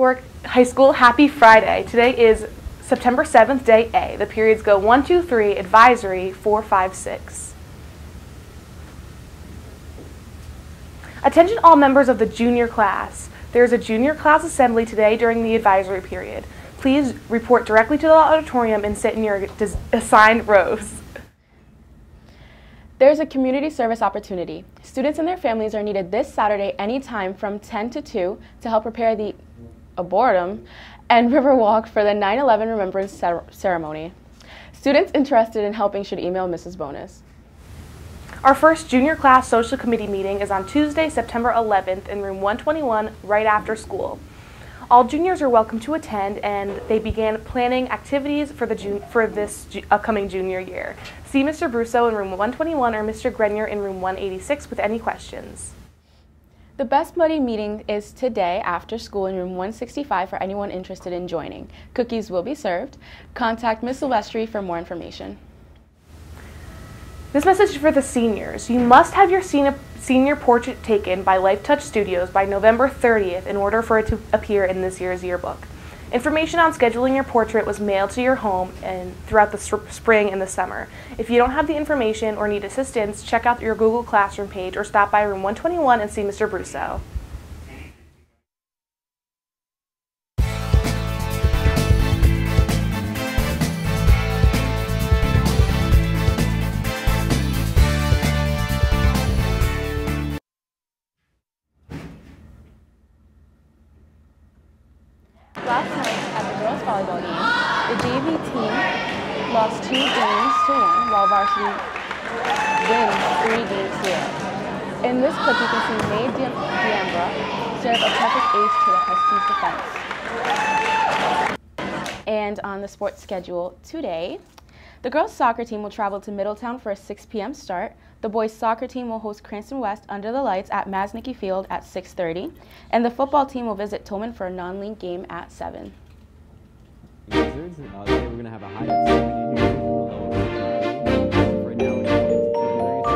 High School, happy Friday. Today is September 7th, day A. The periods go 1, 2, 3, advisory, 4, 5, 6. Attention all members of the junior class. There is a junior class assembly today during the advisory period. Please report directly to the auditorium and sit in your assigned rows. There's a community service opportunity. Students and their families are needed this Saturday anytime from 10 to 2 to help prepare the Arboretum and Riverwalk for the 9-11 Remembrance Ceremony. Students interested in helping should email Mrs. Bonus. Our first junior class social committee meeting is on Tuesday, September 11th in room 121 right after school. All juniors are welcome to attend, and they began planning activities for, the for this ju upcoming junior year. See Mr. Brusso in room 121 or Mr. Grenier in room 186 with any questions. The Best Buddy meeting is today after school in room 165 for anyone interested in joining. Cookies will be served. Contact Ms. Silvestri for more information. This message is for the seniors. You must have your senior, senior portrait taken by Lifetouch Studios by November 30th in order for it to appear in this year's yearbook. Information on scheduling your portrait was mailed to your home and throughout the spring and the summer. If you don't have the information or need assistance, check out your Google Classroom page or stop by room 121 and see Mr. Brusso. The JV team lost two games to one, while varsity wins three games zero. In this clip, you can see May Diambra serve a perfect ace to the Huskies defense. And on the sports schedule today, the girls soccer team will travel to Middletown for a 6 p.m. start. The boys soccer team will host Cranston West under the lights at Masnicki Field at 6.30. And the football team will visit Tolman for a non-league game at 7. Wizards, uh, today we're going to have a high of 70 here. Right now it's 52 degrees.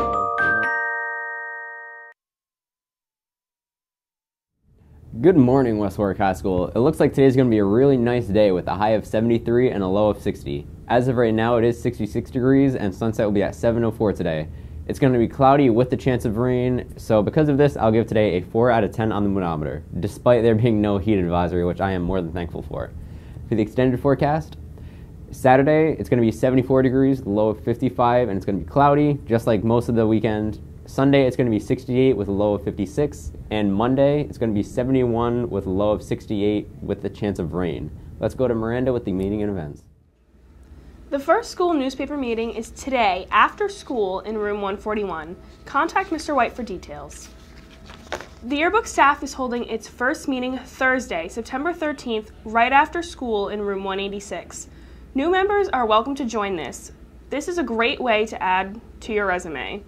Good morning, West Warwick High School. It looks like today's going to be a really nice day with a high of 73 and a low of 60. As of right now, it is 66 degrees and sunset will be at 7.04 today. It's going to be cloudy with the chance of rain, so because of this, I'll give today a 4 out of 10 on the manometer, despite there being no heat advisory, which I am more than thankful for. For the extended forecast, Saturday, it's going to be 74 degrees, low of 55, and it's going to be cloudy, just like most of the weekend. Sunday, it's going to be 68 with a low of 56, and Monday, it's going to be 71 with a low of 68 with the chance of rain. Let's go to Miranda with the meeting and events. The first school newspaper meeting is today after school in room 141. Contact Mr. White for details. The yearbook staff is holding its first meeting Thursday, September 13th, right after school in room 186. New members are welcome to join this. This is a great way to add to your resume.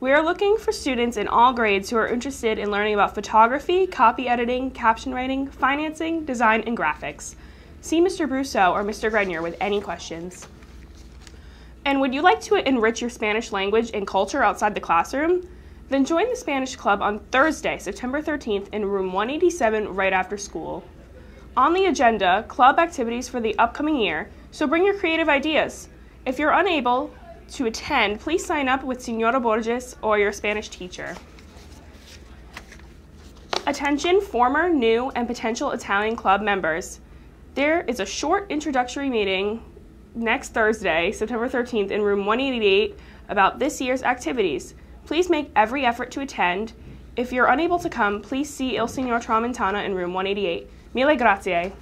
We are looking for students in all grades who are interested in learning about photography, copy editing, caption writing, financing, design, and graphics. See Mr. Brusso or Mr. Grenier with any questions. And would you like to enrich your Spanish language and culture outside the classroom? Then join the Spanish Club on Thursday, September 13th in room 187 right after school. On the agenda, club activities for the upcoming year, so bring your creative ideas. If you're unable to attend, please sign up with Senora Borges or your Spanish teacher. Attention former, new, and potential Italian club members. There is a short introductory meeting next Thursday, September 13th, in room 188 about this year's activities. Please make every effort to attend. If you're unable to come, please see Il Signor Tramontana in room 188. Mille grazie.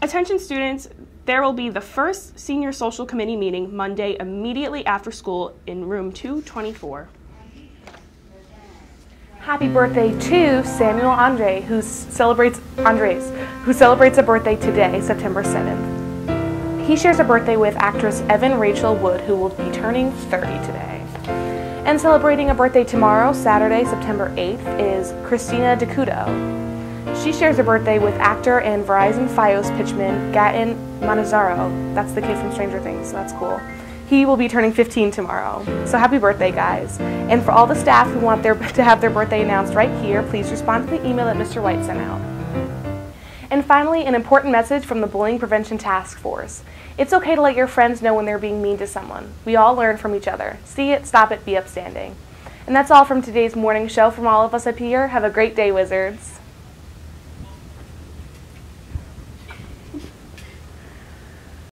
Attention students, there will be the first senior social committee meeting Monday immediately after school in room 224. Happy birthday to Samuel Andre, who celebrates Andres, who celebrates a birthday today, September 7th. He shares a birthday with actress Evan Rachel Wood, who will be turning 30 today. And celebrating a birthday tomorrow, Saturday, September 8th, is Christina DeCudo. She shares a birthday with actor and Verizon Fios pitchman Gaten Matarazzo. That's the kid from Stranger Things, so that's cool. He will be turning 15 tomorrow. So happy birthday, guys. And for all the staff who want their, to have their birthday announced right here, please respond to the email that Mr. White sent out. And finally, an important message from the Bullying Prevention Task Force. It's okay to let your friends know when they're being mean to someone. We all learn from each other. See it, stop it, be upstanding. And that's all from today's morning show from all of us up here. Have a great day, Wizards.